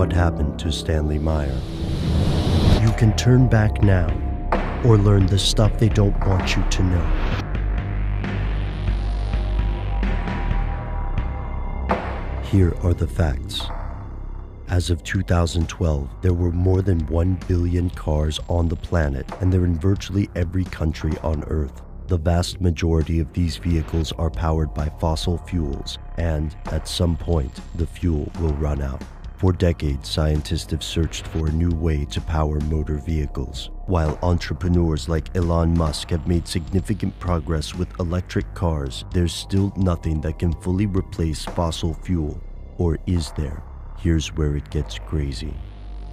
what happened to Stanley Meyer. You can turn back now or learn the stuff they don't want you to know. Here are the facts. As of 2012, there were more than 1 billion cars on the planet, and they're in virtually every country on Earth. The vast majority of these vehicles are powered by fossil fuels, and at some point, the fuel will run out. For decades, scientists have searched for a new way to power motor vehicles. While entrepreneurs like Elon Musk have made significant progress with electric cars, there's still nothing that can fully replace fossil fuel. Or is there? Here's where it gets crazy.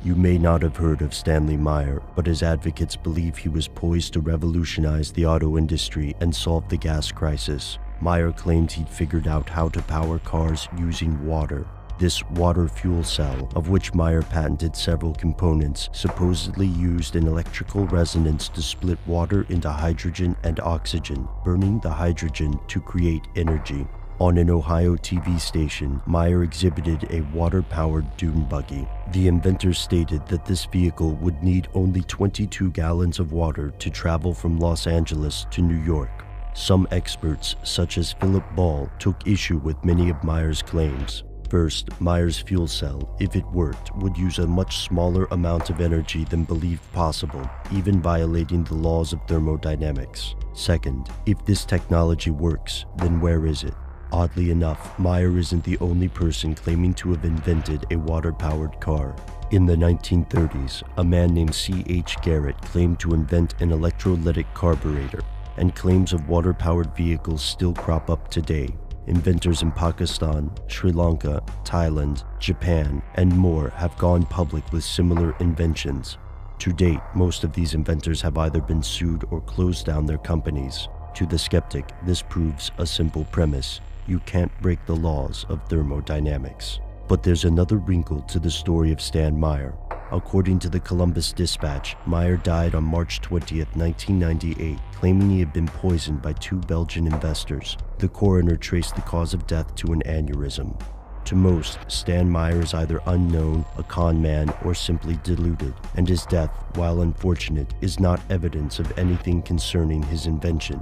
You may not have heard of Stanley Meyer, but his advocates believe he was poised to revolutionize the auto industry and solve the gas crisis. Meyer claimed he'd figured out how to power cars using water. This water fuel cell, of which Meyer patented several components, supposedly used an electrical resonance to split water into hydrogen and oxygen, burning the hydrogen to create energy. On an Ohio TV station, Meyer exhibited a water powered dune buggy. The inventor stated that this vehicle would need only 22 gallons of water to travel from Los Angeles to New York. Some experts, such as Philip Ball, took issue with many of Meyer's claims. First, Meyer's fuel cell, if it worked, would use a much smaller amount of energy than believed possible, even violating the laws of thermodynamics. Second, if this technology works, then where is it? Oddly enough, Meyer isn't the only person claiming to have invented a water powered car. In the 1930s, a man named C.H. Garrett claimed to invent an electrolytic carburetor, and claims of water powered vehicles still crop up today. Inventors in Pakistan, Sri Lanka, Thailand, Japan, and more have gone public with similar inventions. To date, most of these inventors have either been sued or closed down their companies. To the skeptic, this proves a simple premise you can't break the laws of thermodynamics. But there's another wrinkle to the story of Stan Meyer. According to the Columbus Dispatch, Meyer died on March 20, 1998, claiming he had been poisoned by two Belgian investors. The coroner traced the cause of death to an aneurysm. To most, Stan Meyer is either unknown, a con man, or simply deluded, and his death, while unfortunate, is not evidence of anything concerning his invention.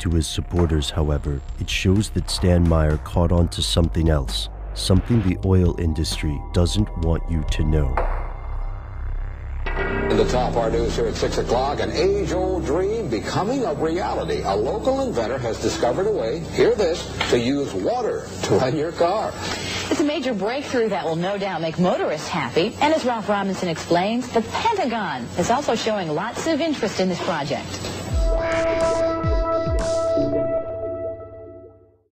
To his supporters, however, it shows that Stan Meyer caught on to something else, something the oil industry doesn't want you to know. The top our news here at 6 o'clock, an age-old dream becoming a reality. A local inventor has discovered a way, hear this, to use water to run your car. It's a major breakthrough that will no doubt make motorists happy. And as Ralph Robinson explains, the Pentagon is also showing lots of interest in this project.